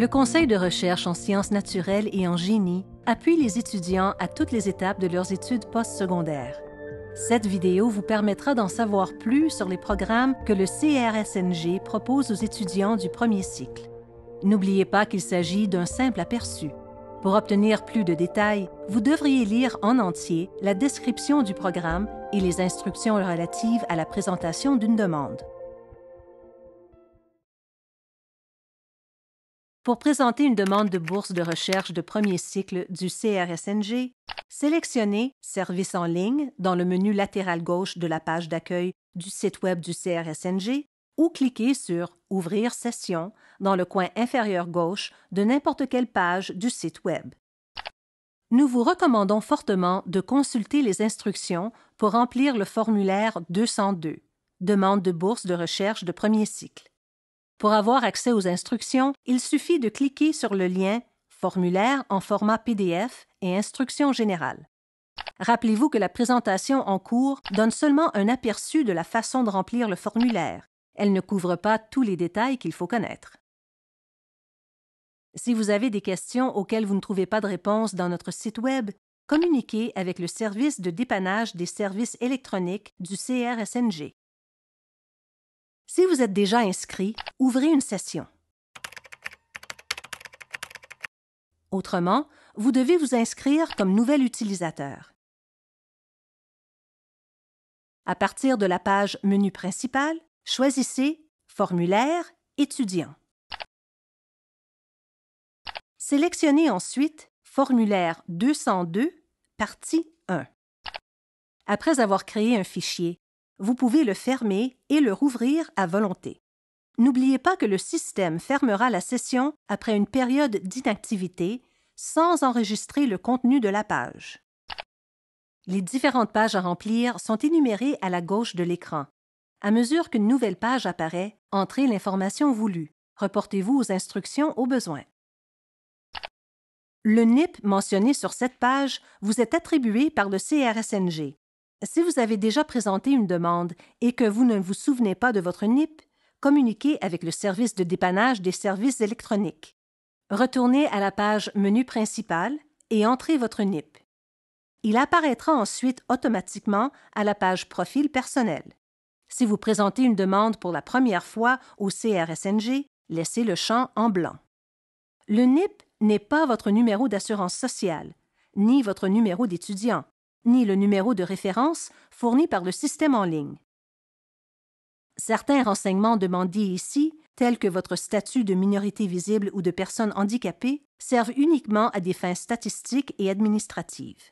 Le Conseil de recherche en sciences naturelles et en génie appuie les étudiants à toutes les étapes de leurs études postsecondaires. Cette vidéo vous permettra d'en savoir plus sur les programmes que le CRSNG propose aux étudiants du premier cycle. N'oubliez pas qu'il s'agit d'un simple aperçu. Pour obtenir plus de détails, vous devriez lire en entier la description du programme et les instructions relatives à la présentation d'une demande. Pour présenter une demande de bourse de recherche de premier cycle du CRSNG, sélectionnez Service en ligne dans le menu latéral gauche de la page d'accueil du site Web du CRSNG ou cliquez sur Ouvrir session dans le coin inférieur gauche de n'importe quelle page du site Web. Nous vous recommandons fortement de consulter les instructions pour remplir le formulaire 202, Demande de bourse de recherche de premier cycle. Pour avoir accès aux instructions, il suffit de cliquer sur le lien Formulaire en format PDF et Instructions générales. Rappelez-vous que la présentation en cours donne seulement un aperçu de la façon de remplir le formulaire. Elle ne couvre pas tous les détails qu'il faut connaître. Si vous avez des questions auxquelles vous ne trouvez pas de réponse dans notre site Web, communiquez avec le service de dépannage des services électroniques du CRSNG. Si vous êtes déjà inscrit, ouvrez une session. Autrement, vous devez vous inscrire comme nouvel utilisateur. À partir de la page Menu principal, choisissez Formulaire étudiant. Sélectionnez ensuite Formulaire 202, partie 1. Après avoir créé un fichier, vous pouvez le fermer et le rouvrir à volonté. N'oubliez pas que le système fermera la session après une période d'inactivité sans enregistrer le contenu de la page. Les différentes pages à remplir sont énumérées à la gauche de l'écran. À mesure qu'une nouvelle page apparaît, entrez l'information voulue. Reportez-vous aux instructions au besoin. Le NIP mentionné sur cette page vous est attribué par le CRSNG. Si vous avez déjà présenté une demande et que vous ne vous souvenez pas de votre NIP, communiquez avec le service de dépannage des services électroniques. Retournez à la page Menu principal et entrez votre NIP. Il apparaîtra ensuite automatiquement à la page Profil personnel. Si vous présentez une demande pour la première fois au CRSNG, laissez le champ en blanc. Le NIP n'est pas votre numéro d'assurance sociale, ni votre numéro d'étudiant, ni le numéro de référence fourni par le système en ligne. Certains renseignements demandés ici, tels que votre statut de minorité visible ou de personne handicapée, servent uniquement à des fins statistiques et administratives.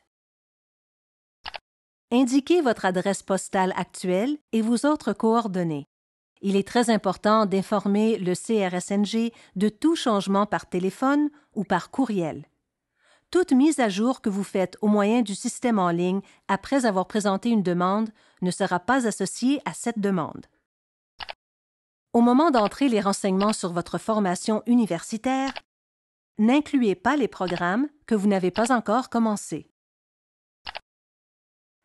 Indiquez votre adresse postale actuelle et vos autres coordonnées. Il est très important d'informer le CRSNG de tout changement par téléphone ou par courriel toute mise à jour que vous faites au moyen du système en ligne après avoir présenté une demande ne sera pas associée à cette demande. Au moment d'entrer les renseignements sur votre formation universitaire, n'incluez pas les programmes que vous n'avez pas encore commencés.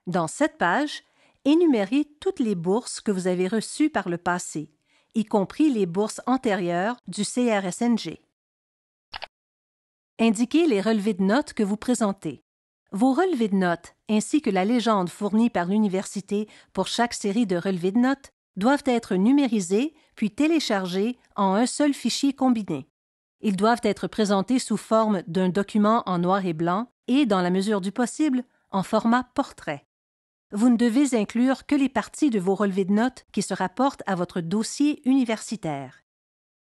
Dans cette page, énumérez toutes les bourses que vous avez reçues par le passé, y compris les bourses antérieures du CRSNG. Indiquez les relevés de notes que vous présentez. Vos relevés de notes, ainsi que la légende fournie par l'université pour chaque série de relevés de notes, doivent être numérisés puis téléchargés en un seul fichier combiné. Ils doivent être présentés sous forme d'un document en noir et blanc et, dans la mesure du possible, en format portrait. Vous ne devez inclure que les parties de vos relevés de notes qui se rapportent à votre dossier universitaire.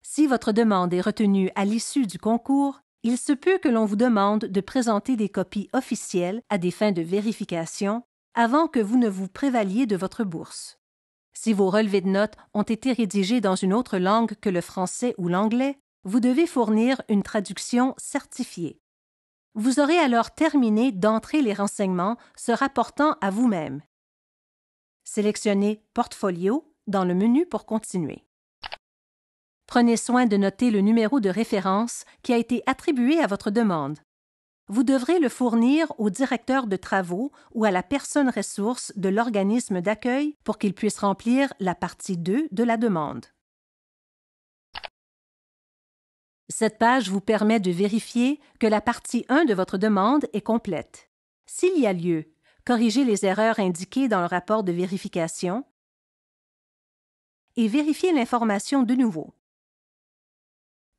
Si votre demande est retenue à l'issue du concours, il se peut que l'on vous demande de présenter des copies officielles à des fins de vérification avant que vous ne vous prévaliez de votre bourse. Si vos relevés de notes ont été rédigés dans une autre langue que le français ou l'anglais, vous devez fournir une traduction certifiée. Vous aurez alors terminé d'entrer les renseignements se rapportant à vous-même. Sélectionnez Portfolio dans le menu pour continuer. Prenez soin de noter le numéro de référence qui a été attribué à votre demande. Vous devrez le fournir au directeur de travaux ou à la personne ressource de l'organisme d'accueil pour qu'il puisse remplir la partie 2 de la demande. Cette page vous permet de vérifier que la partie 1 de votre demande est complète. S'il y a lieu, corrigez les erreurs indiquées dans le rapport de vérification et vérifiez l'information de nouveau.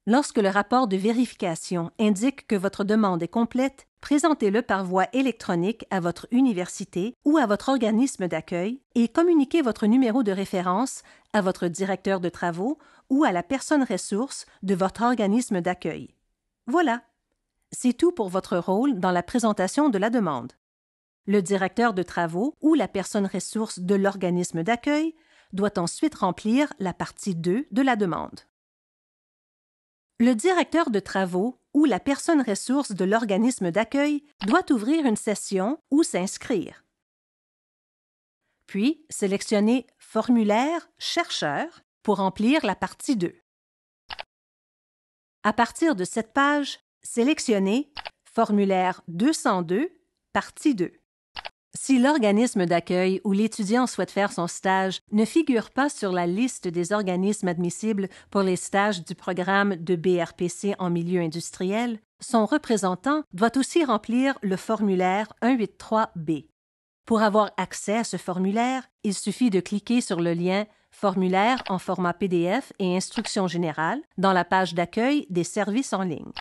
Lorsque le rapport de vérification indique que votre demande est complète, présentez-le par voie électronique à votre université ou à votre organisme d'accueil et communiquez votre numéro de référence à votre directeur de travaux ou à la personne ressource de votre organisme d'accueil. Voilà. C'est tout pour votre rôle dans la présentation de la demande. Le directeur de travaux ou la personne ressource de l'organisme d'accueil doit ensuite remplir la partie 2 de la demande. Le directeur de travaux ou la personne ressource de l'organisme d'accueil doit ouvrir une session ou s'inscrire. Puis sélectionner Formulaire chercheur pour remplir la partie 2. À partir de cette page, sélectionnez Formulaire 202, partie 2. Si l'organisme d'accueil où l'étudiant souhaite faire son stage ne figure pas sur la liste des organismes admissibles pour les stages du programme de BRPC en milieu industriel, son représentant doit aussi remplir le formulaire 183B. Pour avoir accès à ce formulaire, il suffit de cliquer sur le lien Formulaire en format PDF et instructions générales dans la page d'accueil des services en ligne.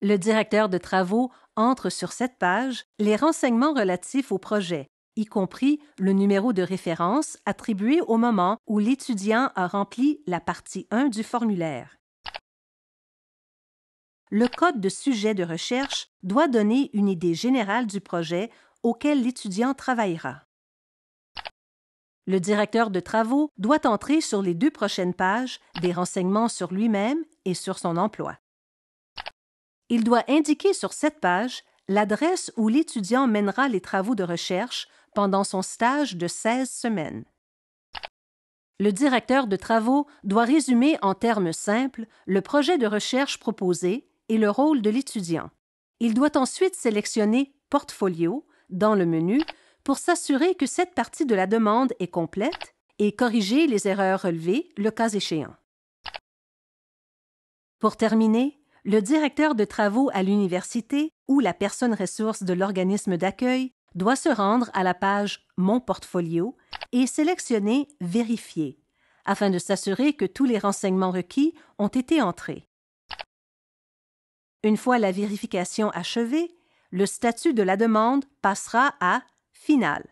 Le directeur de travaux entre sur cette page les renseignements relatifs au projet, y compris le numéro de référence attribué au moment où l'étudiant a rempli la partie 1 du formulaire. Le code de sujet de recherche doit donner une idée générale du projet auquel l'étudiant travaillera. Le directeur de travaux doit entrer sur les deux prochaines pages des renseignements sur lui-même et sur son emploi il doit indiquer sur cette page l'adresse où l'étudiant mènera les travaux de recherche pendant son stage de 16 semaines. Le directeur de travaux doit résumer en termes simples le projet de recherche proposé et le rôle de l'étudiant. Il doit ensuite sélectionner Portfolio dans le menu pour s'assurer que cette partie de la demande est complète et corriger les erreurs relevées le cas échéant. Pour terminer, le directeur de travaux à l'université ou la personne ressource de l'organisme d'accueil doit se rendre à la page Mon portfolio et sélectionner Vérifier afin de s'assurer que tous les renseignements requis ont été entrés. Une fois la vérification achevée, le statut de la demande passera à Final.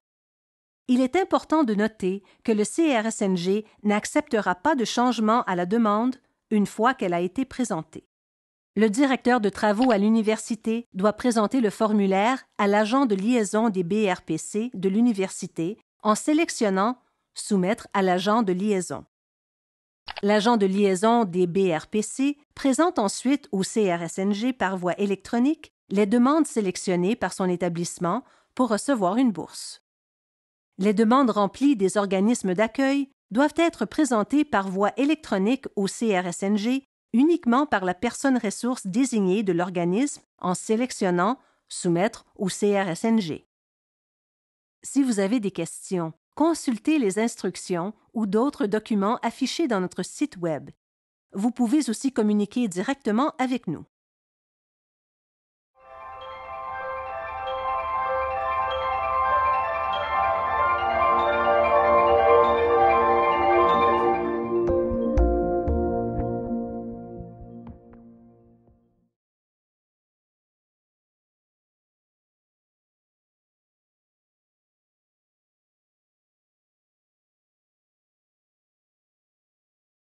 Il est important de noter que le CRSNG n'acceptera pas de changement à la demande une fois qu'elle a été présentée. Le directeur de travaux à l'université doit présenter le formulaire à l'agent de liaison des BRPC de l'université en sélectionnant Soumettre à l'agent de liaison. L'agent de liaison des BRPC présente ensuite au CRSNG par voie électronique les demandes sélectionnées par son établissement pour recevoir une bourse. Les demandes remplies des organismes d'accueil doivent être présentées par voie électronique au CRSNG uniquement par la personne ressource désignée de l'organisme en sélectionnant Soumettre au CRSNG. Si vous avez des questions, consultez les instructions ou d'autres documents affichés dans notre site Web. Vous pouvez aussi communiquer directement avec nous.